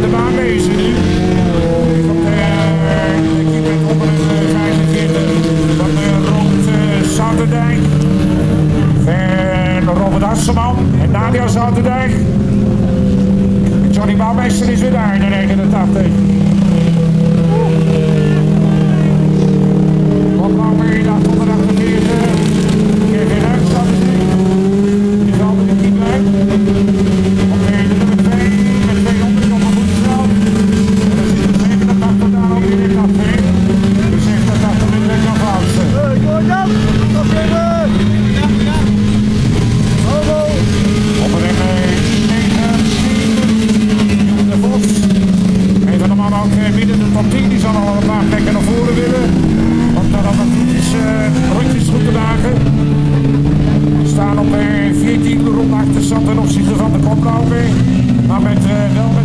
met de baan bezig nu. Eh, ik op de, de keeper op een 45 van Robert Zaterdijk. Van Robert Asseman en Nadia Zaterdijk. Johnny Bouwmeester is weer daar in de 89. ten opzichte van de koploping, Maar met eh, wel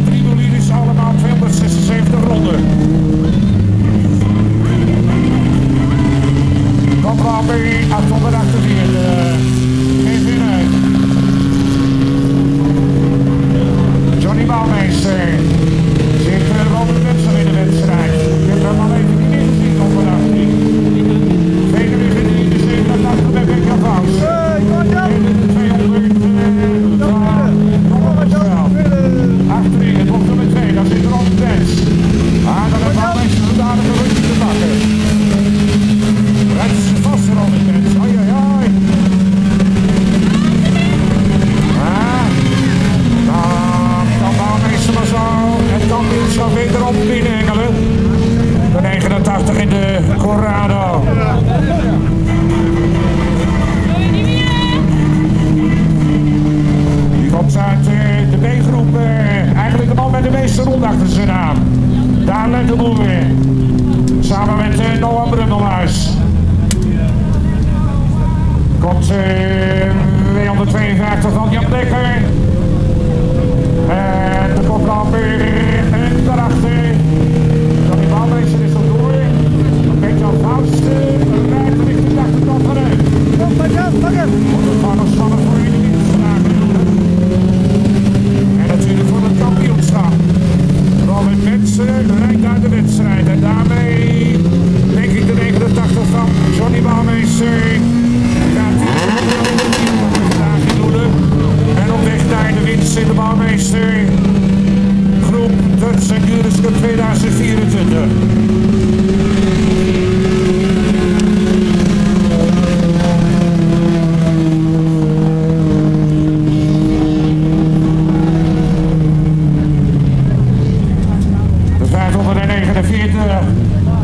On a summer breeze.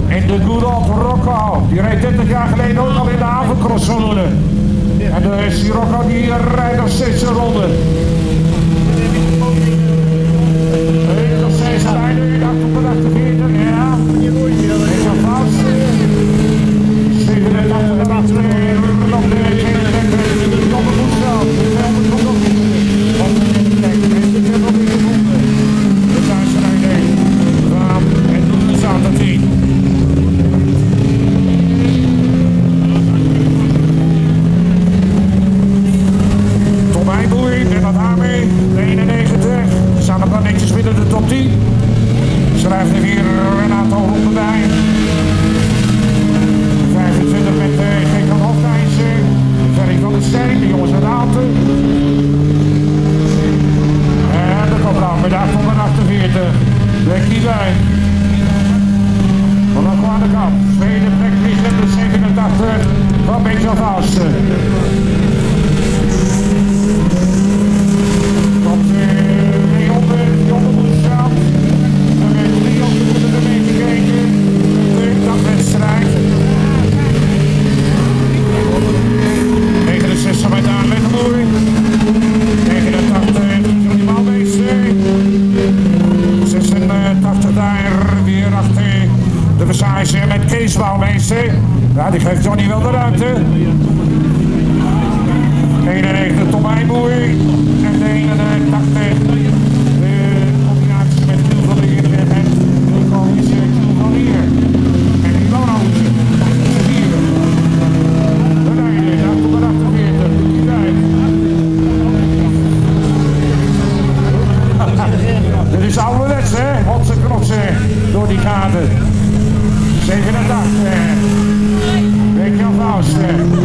in de good old Rocco. Die reed 30 jaar geleden ook al in de avondcrosszone. En de is die Rocco die rijdt nog steeds een ronde. Nog steeds bijna in 848, ja. Woo! massage met Kees Wouwmeester. Ja, die geeft Johnny wel de ruimte. 91 Tom Eijboer en 89 All set.